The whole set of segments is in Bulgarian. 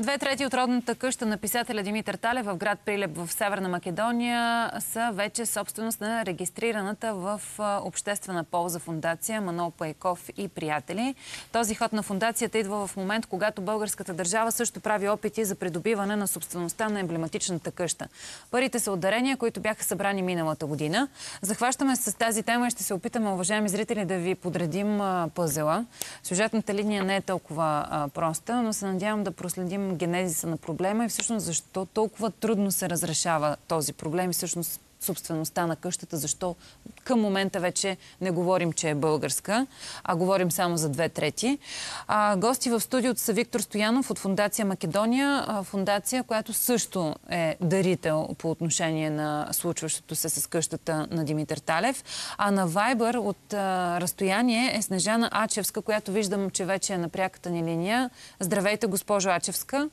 Две трети от родната къща на писателя Димитър Талев в град Прилеп в Северна Македония са вече собственост на регистрираната в обществена полза фундация Манол Пайков и приятели. Този ход на фундацията идва в момент, когато българската държава също прави опити за придобиване на собствеността на емблематичната къща. Парите са отдарения, които бяха събрани миналата година. Захващаме с тази тема и ще се опитаме, уважаеми зрители, да ви подредим пъзела. Сюжетната линия не е толкова проста, но се надявам да проследим генезиса на проблема и всъщност защо толкова трудно се разрешава този проблем и всъщност собствеността на къщата, защо към момента вече не говорим, че е българска, а говорим само за две трети. А, гости в студиото са Виктор Стоянов от Фундация Македония, фундация, която също е дарител по отношение на случващото се с къщата на Димитър Талев. А на Вайбър от а, разстояние е Снежана Ачевска, която виждам, че вече е на пряката ни линия. Здравейте, госпожо Ачевска.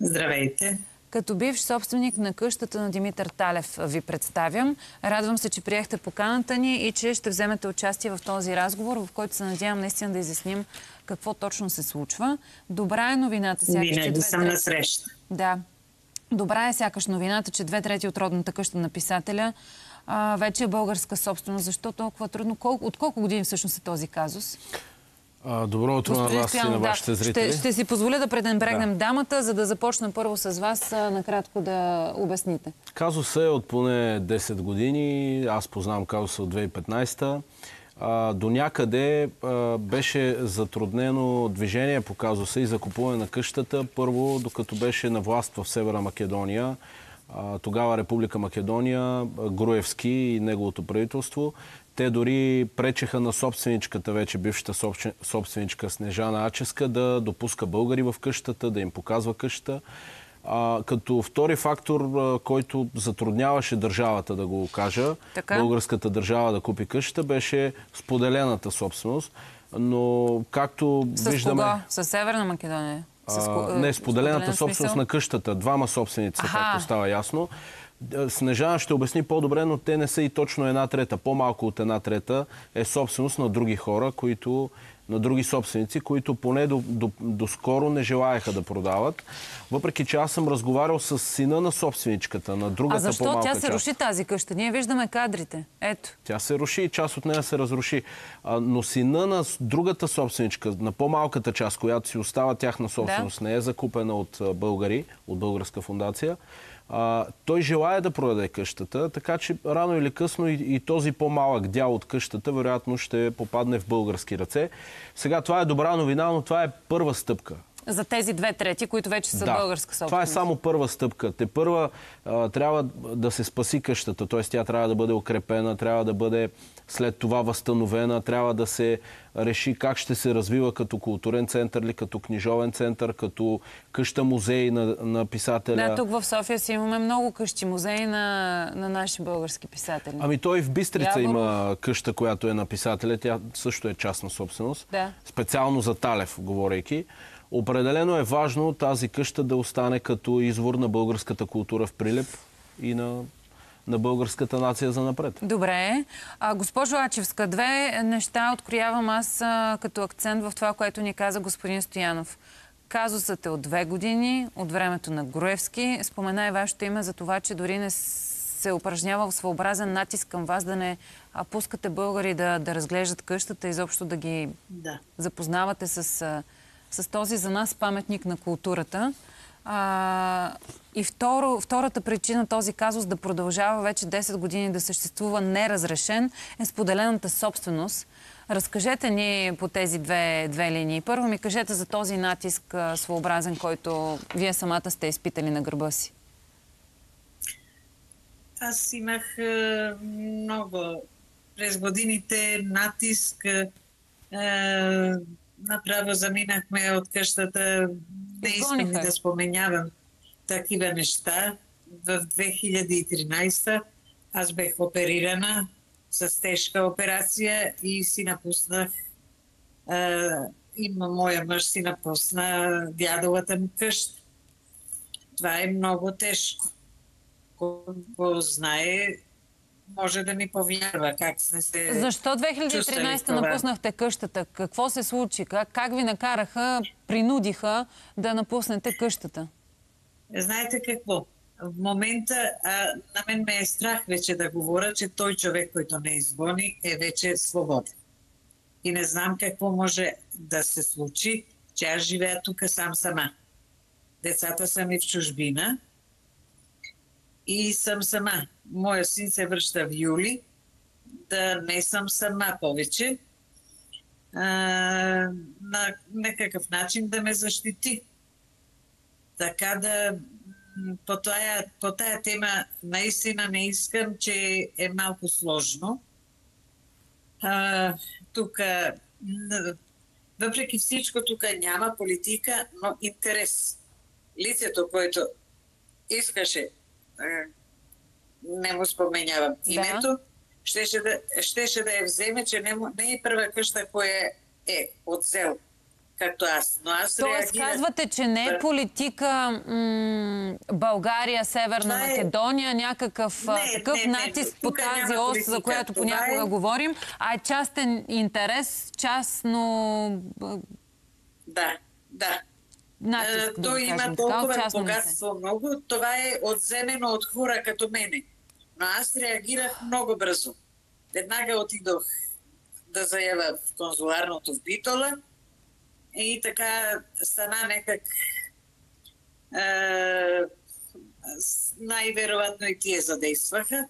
Здравейте. Като бивш собственик на къщата на Димитър Талев ви представям. Радвам се, че приехте поканата ни и че ще вземете участие в този разговор, в който се надявам наистина да изясним какво точно се случва. Добра е новината. Винаги че съм на среща. Да. Добра е сякаш новината, че две трети от родната къща на писателя а, вече е българска собственост. Защо толкова трудно? Колко, от колко години всъщност е този казус? Добро утро на вас и на вашите да, зрители. Ще, ще си позволя да пренебрегнем да. дамата, за да започна първо с вас накратко да обясните. Казуса е от поне 10 години. Аз познавам казуса от 2015 а, до някъде беше затруднено движение по казуса и закупуване на къщата. Първо, докато беше на власт в Севера Македония, тогава Република Македония, Груевски и неговото правителство те дори пречеха на собственичката, вече бившата собственичка Снежана Аческа, да допуска българи в къщата, да им показва къщата. А, като втори фактор, а, който затрудняваше държавата, да го кажа, така? българската държава да купи къщата, беше споделената собственост. Но както с виждаме... Кого? С Северна Македония? С... А, не, споделената собственост на къщата. Двама собственици, както става ясно. Снежана ще обясни по-добре, но те не са и точно една трета. По-малко от една трета е собственост на други хора, които на други собственици, които поне до, до, до скоро не желаяха да продават. Въпреки, че аз съм разговарял с сина на собственичката, на другата А защо по-малка тя се част. руши тази къща? Ние виждаме кадрите. Ето. Тя се руши и част от нея се разруши. А, но сина на другата собственичка, на по-малката част, която си остава тяхна собственост, да. не е закупена от българи, от българска фундация, а, той желая да продаде къщата, така че рано или късно и, и този по-малък дял от къщата вероятно ще попадне в български ръце. Сега това е добра новина, но това е първа стъпка. За тези две трети, които вече са да, българска собственост. Това е само първа стъпка. Те първа а, трябва да се спаси къщата, т.е. тя трябва да бъде укрепена, трябва да бъде след това възстановена, трябва да се реши как ще се развива като културен център или като книжовен център, като къща музей на, на писателя. Да, тук в София си имаме много къщи музеи на, на наши български писатели. Ами той в Бистрица Явор... има къща, която е на писателя. Тя също е частна собственост. Да. Специално за Талев, говорейки. Определено е важно тази къща да остане като извор на българската култура в Прилеп и на на българската нация за напред. Добре. А, госпожо Ачевска, две неща откроявам аз а, като акцент в това, което ни каза господин Стоянов. Казусът е от две години, от времето на Груевски. Спомена и вашето име за това, че дори не се упражнява своеобразен натиск към вас да не а, пускате българи да, да разглеждат къщата, изобщо да ги да. запознавате с, с този за нас паметник на културата. А, и второ, втората причина този казус да продължава вече 10 години да съществува неразрешен е споделената собственост. Разкажете ни по тези две, две линии. Първо ми кажете за този натиск своеобразен, който вие самата сте изпитали на гърба си. Аз имах много през годините натиск. Направо заминахме от къщата не искам да споменявам такива неща. В 2013 аз бех оперирана с тежка операция и си напуснах. А, има моя мъж си напусна дядовата ми къща. Това е много тежко. Кой знае, може да ми повярва как сме се Защо 2013 напуснахте къщата? Какво се случи? Как, как ви накараха, принудиха да напуснете къщата? Знаете какво? В момента а, на мен ме е страх вече да говоря, че той човек, който не изгони, е вече свободен. И не знам какво може да се случи, че аз живея тук сам сама. Децата са ми в чужбина и съм сама. Моя син се връща в юли, да не съм сама повече, а, на някакъв начин да ме защити. Така да по тая, по тая тема наистина не искам, че е малко сложно. А, тук, въпреки всичко, тук няма политика, но интерес. Лицето, което искаше, не му споменявам да. името, щеше да, щеше да я вземе, че не, не е първа къща, коя е отзел както аз. Но аз Тоест реагирах... казвате, че не е политика България, Северна е... Македония, някакъв не, такъв не, не, натиск по тази ос, за която понякога е... говорим, а е частен интерес, частно... Да, да. Натиск, да Той има толкова така, богатство много. Това е отземено от хора като мене. Но аз реагирах много бързо. Веднага отидох да заява в консуларното в Битола и така стана некак най-вероятно и тие задействаха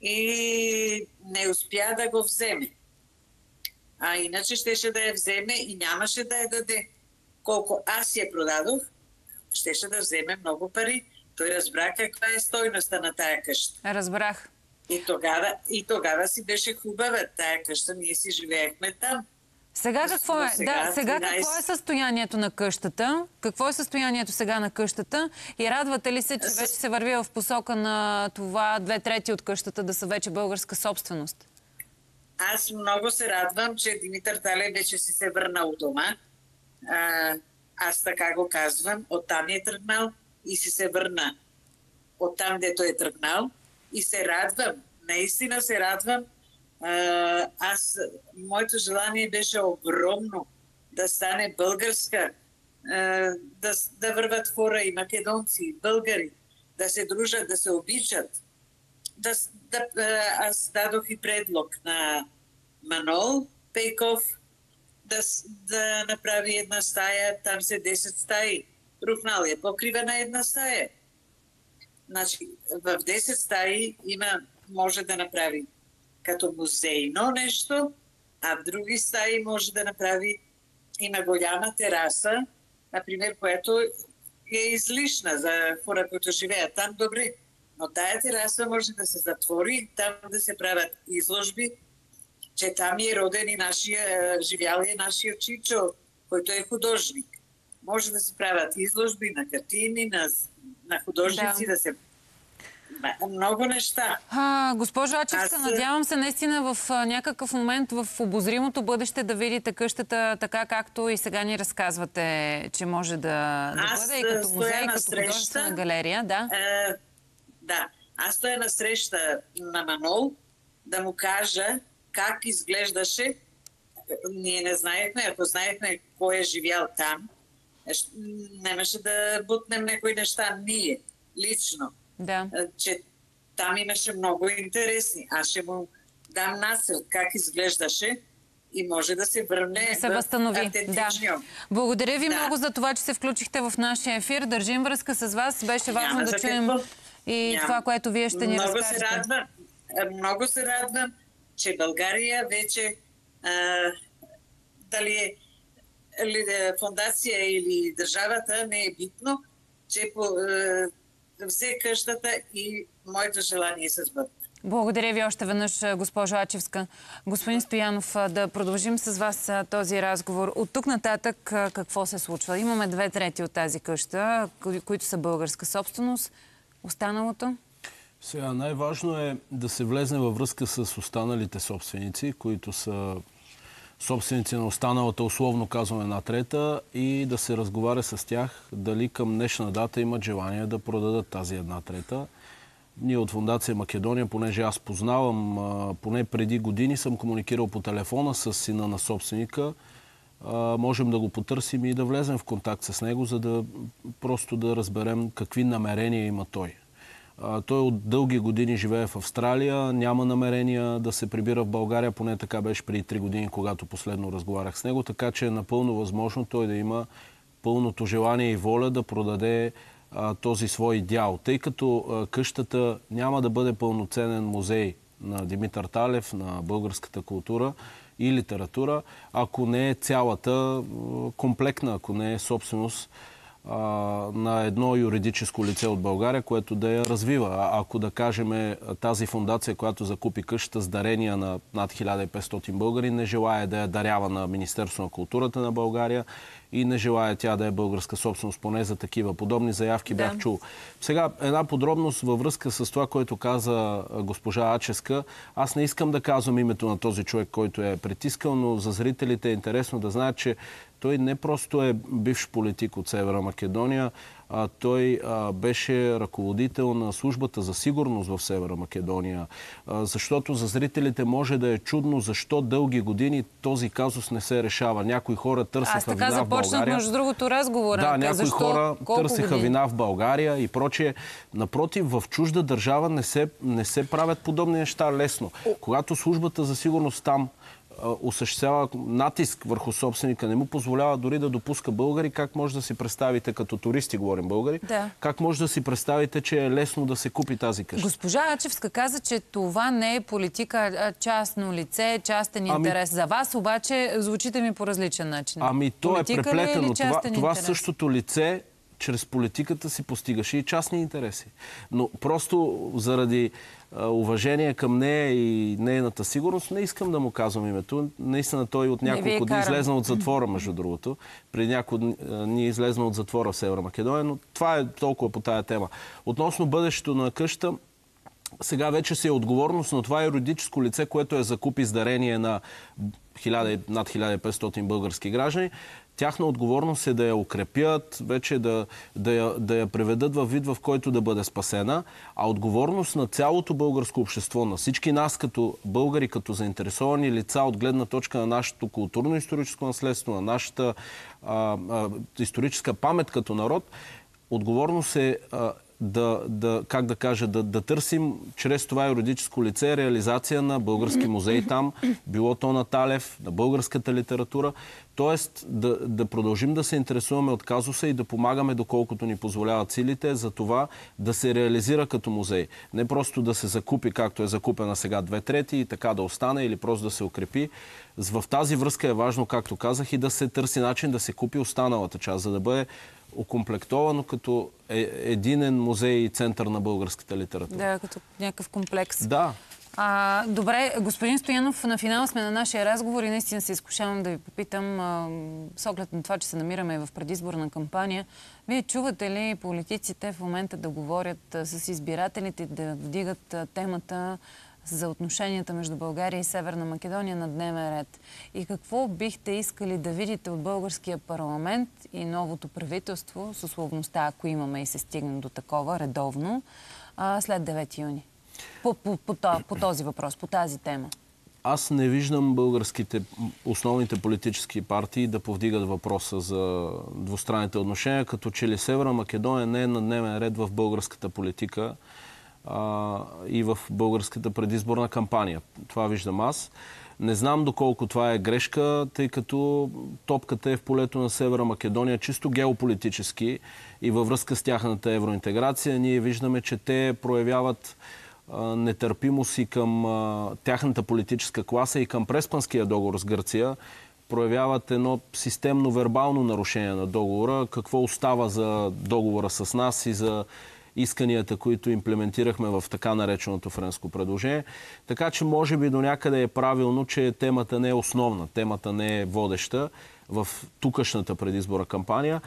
и не успя да го вземе. А иначе щеше да я вземе и нямаше да я даде. Колко аз я продадох, щеше да вземе много пари. Той разбра каква е стойността на тая къща. Разбрах. И тогава, и тогава си беше хубава тая къща. Ние си живеехме там. Сега какво е? Сега, да, сега 13... какво е състоянието на къщата? Какво е състоянието сега на къщата? И радвате ли се, че вече се върви в посока на това две трети от къщата да са вече българска собственост? Аз много се радвам, че Димитър Тале вече си се върнал дома. А, аз така го казвам. Оттам е тръгнал и си се върна. Оттам, дето е тръгнал. И се радвам. Наистина се радвам, аз, моето желание беше огромно да стане българска, да, да върват хора и македонци, и българи, да се дружат, да се обичат. Да, да, аз дадох и предлог на Манол Пейков да, да направи една стая, там се 10 стаи. Рухнал е покрива на една стая. Значи, в 10 стаи има, може да направи като музейно нещо, а в други стаи може да направи има голяма тераса, например, която е излишна за хора, които живеят там. Добре, но тая тераса може да се затвори, там да се правят изложби, че там е роден и нашия, живял е нашия Чичо, който е художник. Може да се правят изложби на картини, на, на художници, да. да се много неща. А, госпожо Ачевска, Аз... надявам се наистина в някакъв момент в обозримото бъдеще да видите къщата така, както и сега ни разказвате, че може да, да бъде и като музей, като среща, художествена галерия. Да? Е, да. Аз стоя на среща на Манол да му кажа как изглеждаше. Ние не знаехме, ако знаехме кой е живял там, нямаше да бутнем някои неща ние, лично да. че там имаше много интересни. Аз ще му дам насред как изглеждаше и може да се върне се възстанови. Да. Благодаря ви да. много за това, че се включихте в нашия ефир. Държим връзка с вас. Беше важно Няма да чуем какво. и Няма. това, което вие ще ни много разкажете. Се радвам, много се радвам, че България вече а, дали е фондация или държавата, не е битно, че по, а, взе къщата и моето желание се сбъдна. Благодаря ви още веднъж, госпожо Ачевска. Господин Стоянов, да продължим с вас този разговор. От тук нататък какво се случва? Имаме две трети от тази къща, които са българска собственост. Останалото? Сега най-важно е да се влезне във връзка с останалите собственици, които са собственици на останалата, условно казваме една трета, и да се разговаря с тях дали към днешна дата имат желание да продадат тази една трета. ние от Фундация Македония, понеже аз познавам, поне преди години съм комуникирал по телефона с сина на собственика, можем да го потърсим и да влезем в контакт с него, за да просто да разберем какви намерения има той. Той от дълги години живее в Австралия, няма намерения да се прибира в България, поне така беше преди 3 години, когато последно разговарях с него, така че е напълно възможно той да има пълното желание и воля да продаде а, този свой дял. Тъй като а, къщата няма да бъде пълноценен музей на Димитър Талев, на българската култура и литература, ако не е цялата комплектна, ако не е собственост на едно юридическо лице от България, което да я развива. А ако да кажем тази фундация, която закупи къщата с дарения на над 1500 българи, не желая да я дарява на Министерство на културата на България и не желая тя да е българска собственост, поне за такива подобни заявки да. бях чул. Сега една подробност във връзка с това, което каза госпожа Аческа. Аз не искам да казвам името на този човек, който е притискал, но за зрителите е интересно да знаят, че той не просто е бивш политик от Севера Македония, а, той а, беше ръководител на службата за сигурност в Севера Македония. А, защото за зрителите може да е чудно защо дълги години този казус не се решава. Някои хора търсиха вина в България. Аз така започнах, между другото, разговора. Да, някои защо? хора Колко търсиха години? вина в България и прочие. Напротив, в чужда държава не се, не се правят подобни неща лесно. Когато службата за сигурност там осъществява натиск върху собственика, не му позволява дори да допуска българи, как може да си представите, като туристи говорим българи, да. как може да си представите, че е лесно да се купи тази къща? Госпожа Ачевска каза, че това не е политика, а частно лице, частен ами... интерес. За вас обаче звучите ми по различен начин. Ами то е политика е преплетено. Това, това същото лице чрез политиката си постигаше и частни интереси. Но просто заради уважение към нея и нейната сигурност, не искам да му казвам името. Наистина той от няколко дни излезна от затвора, между другото. При няколко дни излезна от затвора в Севера Македония, но това е толкова по тая тема. Относно бъдещето на къща, сега вече си е отговорност на това юридическо лице, което е закупи издарение на 1000, над 1500 български граждани. Тяхна отговорност е да я укрепят, вече да, да, я, да я преведат във вид, в който да бъде спасена, а отговорност на цялото българско общество, на всички нас като българи, като заинтересовани лица от гледна точка на нашето културно-историческо наследство, на нашата а, а, историческа памет като народ, отговорност е а, да, да, как да кажа, да, да търсим чрез това юридическо лице реализация на български музеи там, било то на Талев, на българската литература. Тоест да, да продължим да се интересуваме от казуса и да помагаме доколкото ни позволяват силите за това да се реализира като музей. Не просто да се закупи, както е закупена сега две трети и така да остане или просто да се укрепи. В тази връзка е важно, както казах, и да се търси начин да се купи останалата част, за да бъде окомплектовано като е, единен музей и център на българската литература. Да, като някакъв комплекс. Да. А, добре, господин Стоянов, на финал сме на нашия разговор и наистина се изкушавам да ви попитам, а, с оглед на това, че се намираме в предизборна кампания, вие чувате ли политиците в момента да говорят а, с избирателите, да вдигат а, темата за отношенията между България и Северна Македония на дневен ред. И какво бихте искали да видите от българския парламент и новото правителство с условността, ако имаме и се стигне до такова редовно, след 9 юни? По, по, по, по този въпрос, по тази тема. Аз не виждам българските, основните политически партии да повдигат въпроса за двустранните отношения, като че ли Северна Македония не е на дневен ред в българската политика и в българската предизборна кампания. Това виждам аз. Не знам доколко това е грешка, тъй като топката е в полето на Севера Македония чисто геополитически и във връзка с тяхната евроинтеграция. Ние виждаме, че те проявяват нетърпимост и към тяхната политическа класа и към Преспанския договор с Гърция, проявяват едно системно вербално нарушение на договора. Какво остава за договора с нас и за исканията, които имплементирахме в така нареченото френско предложение. Така че може би до някъде е правилно, че темата не е основна, темата не е водеща в тукашната предизбора кампания.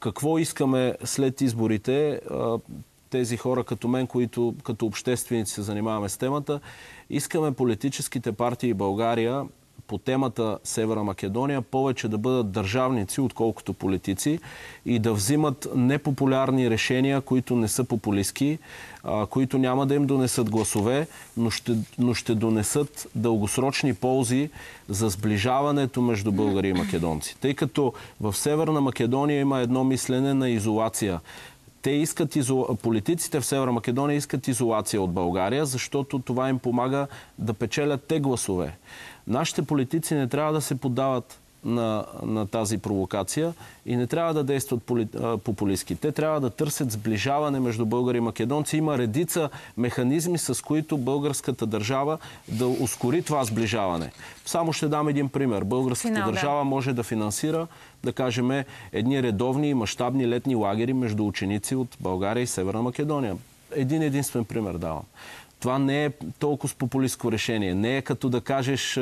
Какво искаме след изборите? тези хора като мен, които като общественици се занимаваме с темата, искаме политическите партии България по темата Северна Македония повече да бъдат държавници, отколкото политици и да взимат непопулярни решения, които не са популистски, които няма да им донесат гласове, но ще, но ще донесат дългосрочни ползи за сближаването между българи и македонци. Тъй като в Северна Македония има едно мислене на изолация те искат изо... политиците в Северна Македония искат изолация от България, защото това им помага да печелят те гласове. Нашите политици не трябва да се подават на, на тази провокация и не трябва да действат поли, а, популистски. Те трябва да търсят сближаване между българи и македонци. Има редица механизми, с които българската държава да ускори това сближаване. Само ще дам един пример. Българската Финал, държава да. може да финансира, да кажем, едни редовни и мащабни летни лагери между ученици от България и Северна Македония. Един единствен пример давам. Това не е толкова популистско решение. Не е като да кажеш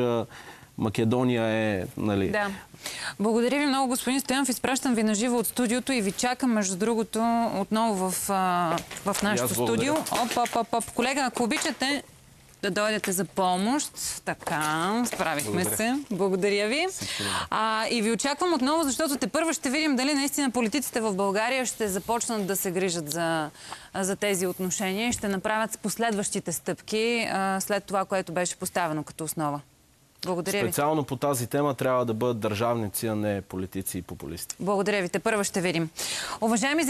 Македония е... Нали... Да. Благодаря ви много, господин Стоянов. Изпращам ви на живо от студиото и ви чакам, между другото, отново в, в нашото студио. Оп, оп, оп, оп. Колега, ако обичате, да дойдете за помощ. Така, справихме Благодаря. се. Благодаря ви. А, и ви очаквам отново, защото те първо ще видим дали наистина политиците в България ще започнат да се грижат за, за тези отношения и ще направят последващите стъпки а, след това, което беше поставено като основа. Благодаря ви. Специално по тази тема трябва да бъдат държавници, а не политици и популисти. Благодаря ви. Те първо ще видим. Уважаеми